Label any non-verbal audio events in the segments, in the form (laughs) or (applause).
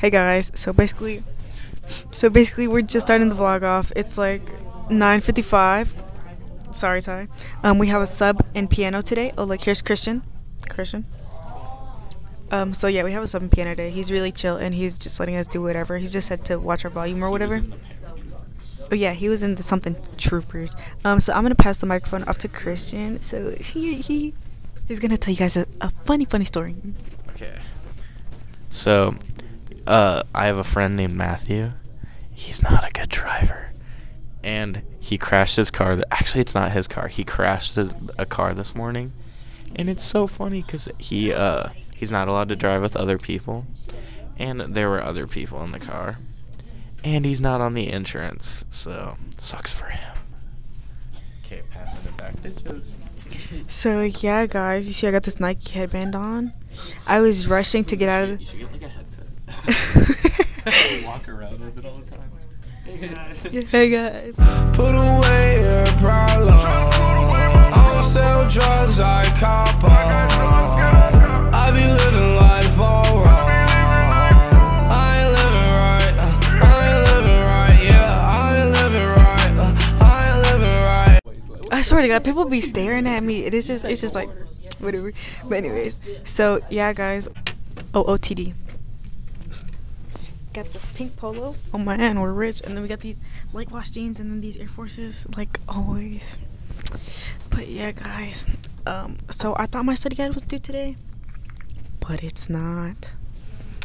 Hey guys, so basically, so basically we're just starting the vlog off. It's like 9:55. Sorry, sorry. Um, we have a sub and piano today. Oh, like here's Christian. Christian. Um, so yeah, we have a sub and piano today. He's really chill and he's just letting us do whatever. He's just said to watch our volume or whatever. Oh yeah, he was in the something troopers. Um, so I'm gonna pass the microphone off to Christian. So (laughs) he he he's gonna tell you guys a, a funny funny story. Okay. So, uh, I have a friend named Matthew. He's not a good driver, and he crashed his car. Th- Actually, it's not his car. He crashed his, a car this morning, and it's so funny because he uh he's not allowed to drive with other people, and there were other people in the car, and he's not on the insurance, so sucks for him. Okay, passing it back to Josie. So yeah, guys, you see, I got this Nike headband on. I was rushing to get out of. You should get like a the... (laughs) Walk around with it all the time. Hey guys. (laughs) hey guys. Put away your problem. I don't sell drugs, I cop on. I be living life all wrong. I ain't living right. Uh, I ain't living right. Yeah, I ain't living right. Uh, I ain't living right. I swear to God, people be staring at me. It is just, it's just like, whatever. But anyways, so yeah, guys. Oh, OTD. Got this pink polo. Oh man, we're rich. And then we got these light wash jeans, and then these Air Forces, like always. But yeah, guys. Um, so I thought my study guide was due today, but it's not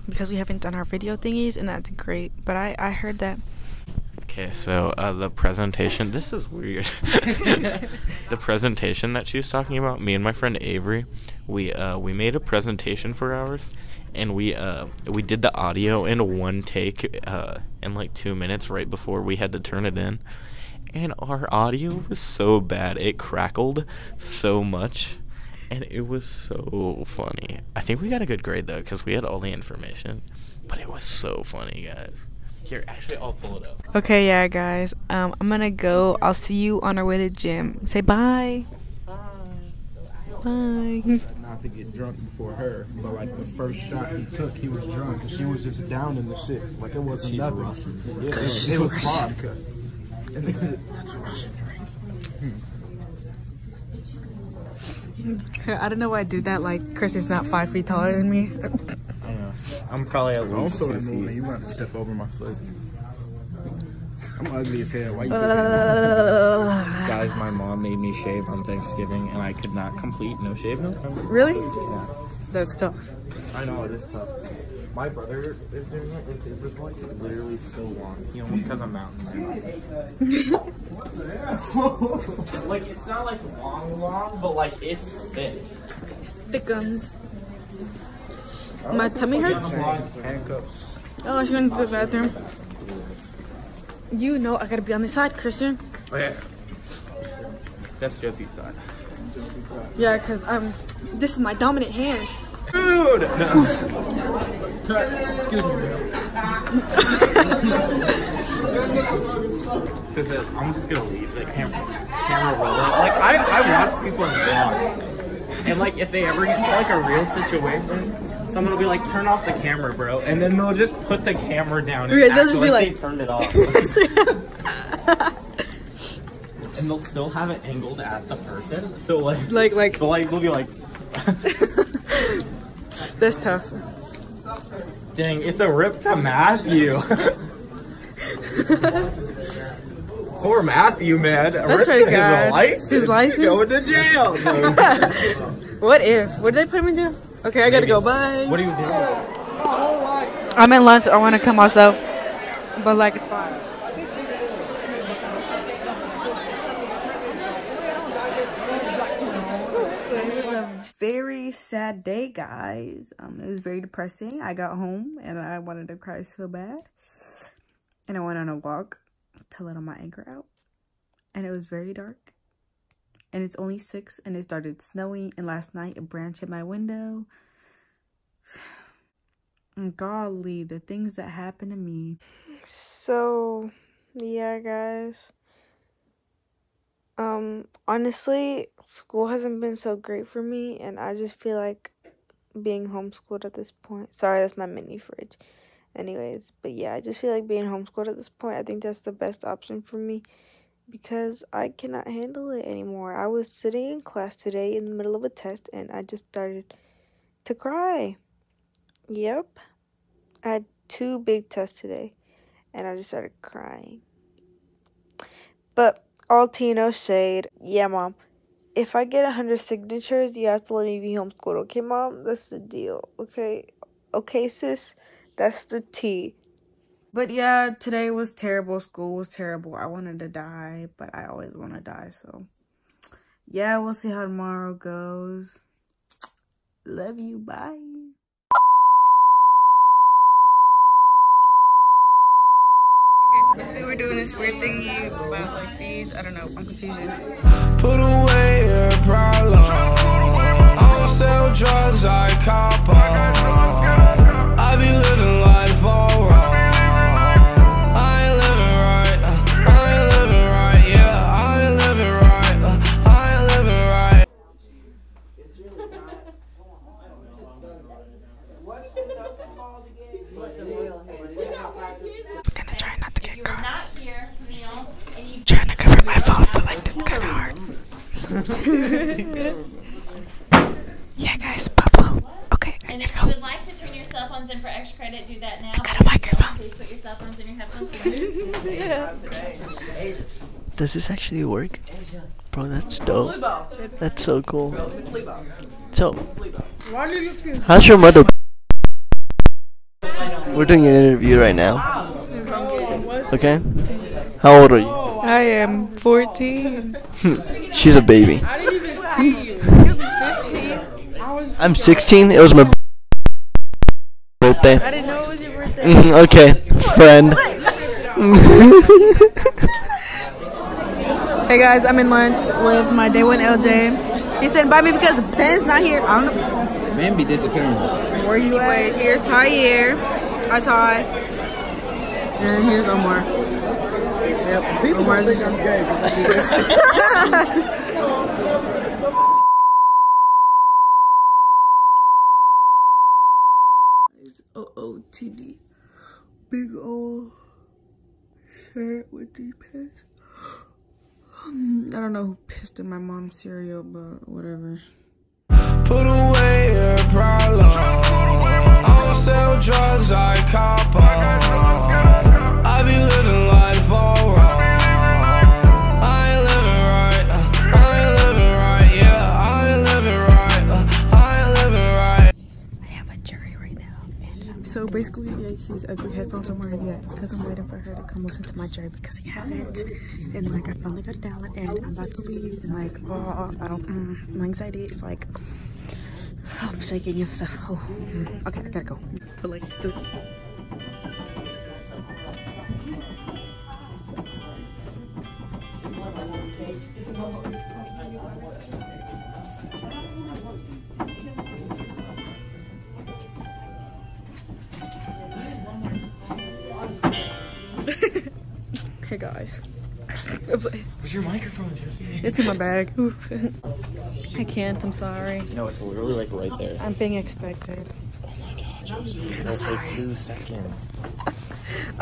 because we haven't done our video thingies, and that's great. But I, I heard that. Okay, so uh, the presentation. This is weird. (laughs) the presentation that she was talking about. Me and my friend Avery, we uh, we made a presentation for ours, and we uh, we did the audio in one take uh, in like two minutes right before we had to turn it in, and our audio was so bad it crackled so much, and it was so funny. I think we got a good grade though because we had all the information, but it was so funny, guys. Here, actually, I'll pull it up. Okay, yeah, guys. Um, I'm gonna go. I'll see you on our way to gym. Say bye. Bye. not to get drunk before her, but like the first shot he took, he was drunk, and she was just down in the shit, like it wasn't She's nothing. Russian. Yeah, it was, it was vodka. And then, that's a Russian drink. I don't know why I do that. Like Chris is not five feet taller than me. I know. I'm probably at Don't least feel two that movement. You want to step over my foot. I'm ugly as hell. Why you? Uh, (laughs) Guys, my mom made me shave on Thanksgiving, and I could not complete no shave November. really? Yeah. That's tough. I know, it is tough. My brother is doing it, and his is like literally so long. He almost has a mountain. What the hell? Like, it's not like long, long, but like it's thick. Thickums. My tummy hurts. Handcuffs. Oh, she's going to the bathroom. You know I gotta be on this side, Christian. Okay. That's Josie's side. Yeah, cause um, this is my dominant hand. Dude! (laughs) Excuse me, man. Says that I'm just gonna leave the camera camera rolling. Like I, I watch people's vlogs, and like if they ever get like a real situation, someone will be like, "Turn off the camera, bro," and then they'll just put the camera down. And Yeah, just be like- they turned it off, (laughs) and they'll still have it angled at the person. So like, like, like, they'll like, they'll be like, (laughs) that's tough. "Dang, it's a rip to Matthew." (laughs) Poor Matthew, man. That's right, his God. license. His license? Going to jail. What if? What did they put him into? Okay, I gotta go. Bye. What are you doing? I'm in lunch. I want to come myself, but like it's fine. It was a very sad day, guys. Um, it was very depressing. I got home and I wanted to cry so bad, and I went on a walk to let all my anger out, and it was very dark. And it's only six, and it started snowing. And last night, a branch hit my window. And (sighs) golly, the things that happen to me. So, yeah, guys. Um, honestly, school hasn't been so great for me, and I just feel like being homeschooled at this point. Sorry, that's my mini fridge. Anyways, but yeah, I just feel like being homeschooled at this point. I think that's the best option for me because I cannot handle it anymore. I was sitting in class today in the middle of a test and I just started to cry. Yep. I had two big tests today and I just started crying. But all tea, no shade. Yeah, mom. If I get 100 signatures, you have to let me be homeschooled. Okay, mom? That's the deal. Okay? Okay, sis? That's the tea. But yeah, today was terrible. School was terrible. I wanted to die, but I always want to die. So yeah, we'll see how tomorrow goes. Love you. Bye. Okay, so basically we're doing this weird thingy about like these. I don't know. I'm confusion. Put away your problem. Trying my phone, but like it's kind of hard. (laughs) yeah, guys, Pablo. Okay, I and gotta you go. would like to turn your cell phones in for extra credit, do that now. got a microphone. Please put your cell phones in your headphones. (laughs) Does this actually work? Bro, that's dope. That's so cool. So, how's your mother? We're doing an interview right now. Okay? How old are you? I am 14. (laughs) She's a baby. I'm 16. It was my birthday. I didn't know it was your birthday. Mhm, okay, friend. (laughs) Hey guys, I'm in lunch with my day one LJ. He said invite me because Ben's not here. I don't know Man be disappearing. where are you at. Here's Tyre. Hi Ty. And here's Omar. People Omar's think I'm gay 'cause I do this. (laughs) OOTD. Big old shirt with the pants. (sighs) I don't know who pissed in my mom's cereal, but whatever. Put away your problem. I don't sell drugs, I cop on. Yeah, she's ugly headphones I'm wearing. Yeah, it's because I'm waiting for her to come listen to my jury because he hasn't. And like, I finally got down and I'm about to leave. And like, oh, I don't, mm, my anxiety is like, I'm shaking and stuff. Oh, mm, okay, I gotta go. But like, still. Hey guys. Where's your microphone, Jesse? It's in my bag. I can't, I'm sorry. No, it's literally like right there. I'm being expected. Oh my god, Jesse. That's like two seconds.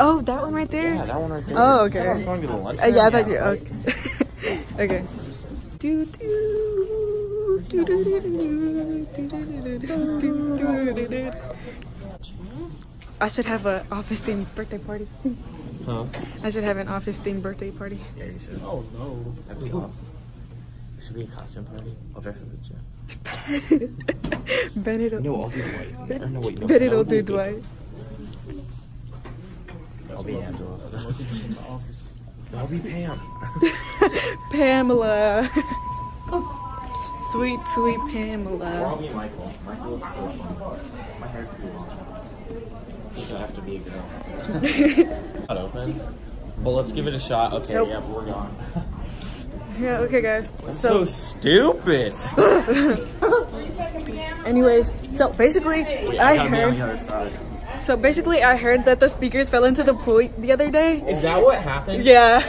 Oh, that one right there? Yeah, that one right there. Oh, okay. I was going to the lunch. Uh, yeah, I thought room. you. Okay. okay. Do, do, do, do, do, do, do, do, do, do, do, do, do. I should have an office themed birthday party. Like- Huh? I should have an office themed birthday party. Yeah, you should. Oh no. That'd be awesome. It should be a costume party. I'll dress up as you. (laughs) Bennett, No, I'll do Dwight. Or no, wait, no. Bennett no, will do wait. Dwight. I'll be Angela. I'll be Pam. (laughs) Pamela. sweet, sweet Or I'll Pamela. be Michael. Michael is so fun. My hair's too long. I think I have to be a girl. Not open. Well, let's give it a shot. Okay, Nope. yep, we're gone. (laughs) Yeah, okay, guys. That's So, so stupid. (laughs) anyways, so basically, Wait, I gotta be on the heard. So basically, I heard that the speakers fell into the pool the other day. Is that what happened? Yeah.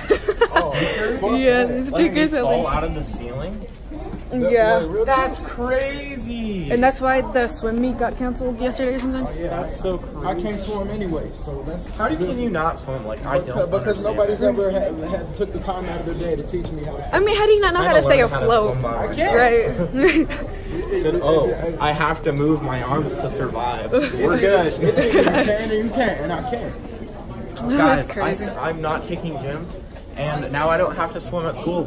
Oh, (laughs) yeah, the Like, speakers fell fall into. out of the ceiling. Yeah. Like, real That's crazy. And that's why the swim meet got canceled yesterday or something. Oh, yeah, that's so crazy. I can't swim anyway, so that's How do you, can you not swim? Like I because, don't. because understand. nobody's ever had, had took the time out of their day to teach me how to swim. I mean, how do you not know how to stay afloat? I can't. Right. (laughs) oh, I have to move my arms to survive. (laughs) We're good. It's either you can and you can't, and I can't. (laughs) Guys, crazy. I, am not taking gym, and now I don't have to swim at school.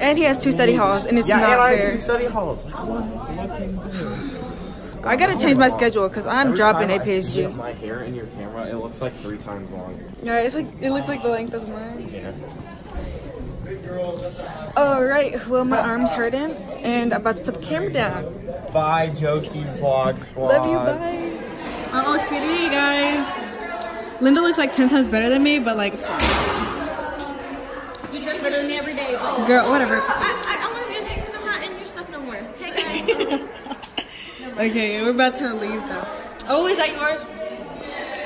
And he has two study halls, and it's yeah, not and I have fair. two study halls. Like, what? What can you do? I gotta change my schedule because I'm Every dropping time I see APSG. My hair in your camera, it looks like three times longer. Yeah, it's like it looks like the length of mine. Yeah. All right, well my arm's hurting, and I'm about to put the camera down. Bye, Josie's vlog squad. Love you, bye. Uh oh, TD, guys. Linda looks like ten times better than me, but like it's fine. You dress better than me every day. But Girl, whatever. I, I, I want to be a because I'm not in your stuff no more. Hey guys. (laughs) Okay, we're about to leave though. Oh, is that yours?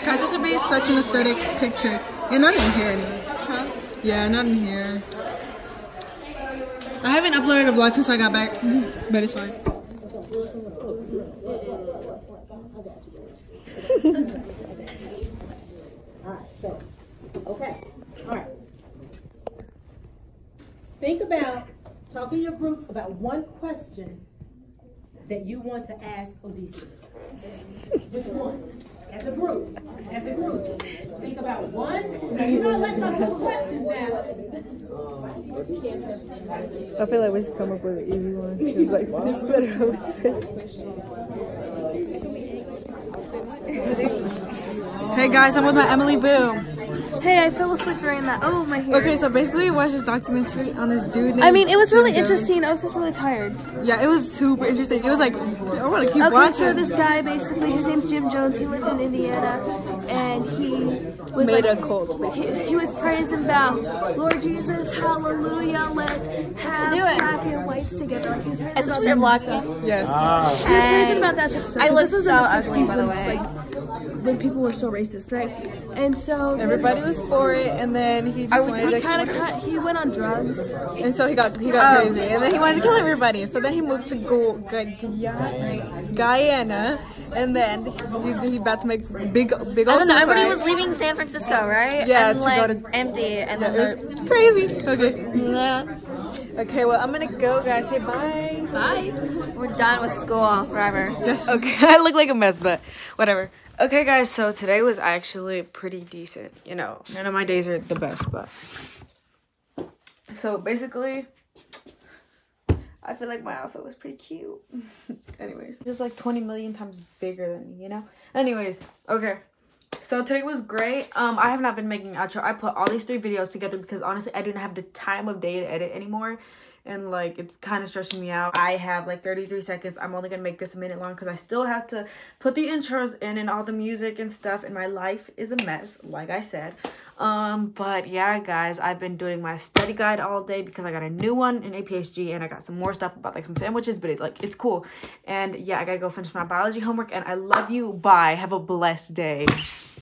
Guys, this would be such an aesthetic picture. Yeah, not in here anyway. Huh? Yeah, not in here. I haven't uploaded a vlog since I got back, (laughs) but it's fine. (laughs) Okay. All right. Think about talking to your groups about one question that you want to ask Odysseus. Just one. As a group. As a group. Think about one. Now, you're not letting my whole questions now. I feel like we should come up with an easy one. It's like (laughs) this Hey guys, I'm with my Emily Boo. Hey, I fell asleep during that. Oh, my hair. Okay, so basically, we watched this documentary on this dude. Named I mean, it was Jim really Jones. interesting. I was just really tired. Yeah, it was super interesting. It was like, I want to keep Okay, watching. so this guy basically, his name's Jim Jones. He lived in Indiana, and he was Made like, a cult. He, he was praising about Lord Jesus, Hallelujah. Let's have black and whites together. Like he was praising about that block stuff. Yes. Ah. He was praising about that type of stuff. I 'cause look this was so in the ugly, by the way. Like, when people were so racist, right? And so Everybody was for it, and then he just wanted He kind of cut. He went on drugs. And so he got he got oh. crazy, and then he wanted to kill everybody. So then he moved to Go, Guyana, Guyana, and then he's, he's about to make big big I don't know. Everybody was leaving San Francisco, right? Yeah, and, to like, go to- empty, and Yeah, then it was crazy. Okay. Yeah. Okay. Well, I'm gonna go, guys. Say bye. Bye. We're done with school forever. Yes. Okay. (laughs) I look like a mess, but whatever. Okay, guys. So today was actually pretty decent. You know, none of my days are the best, but so basically. I feel like my outfit was pretty cute. (laughs) Anyways, just like 20 million times bigger than me, you know? Anyways, okay. So today was great. Um, I have not been making outro. I put all these three videos together because honestly, I didn't have the time of day to edit anymore. And like, it's kind of stressing me out. I have like 33 seconds. I'm only to make this a minute long because I still have to put the intros in and all the music and stuff. And my life is a mess, like I said. Um, but yeah, guys, I've been doing my study guide all day because I got a new one in APSG and I got some more stuff about like some sandwiches, but it like, it's cool. And yeah, I gotta go finish my biology homework and I love you. Bye. Have a blessed day.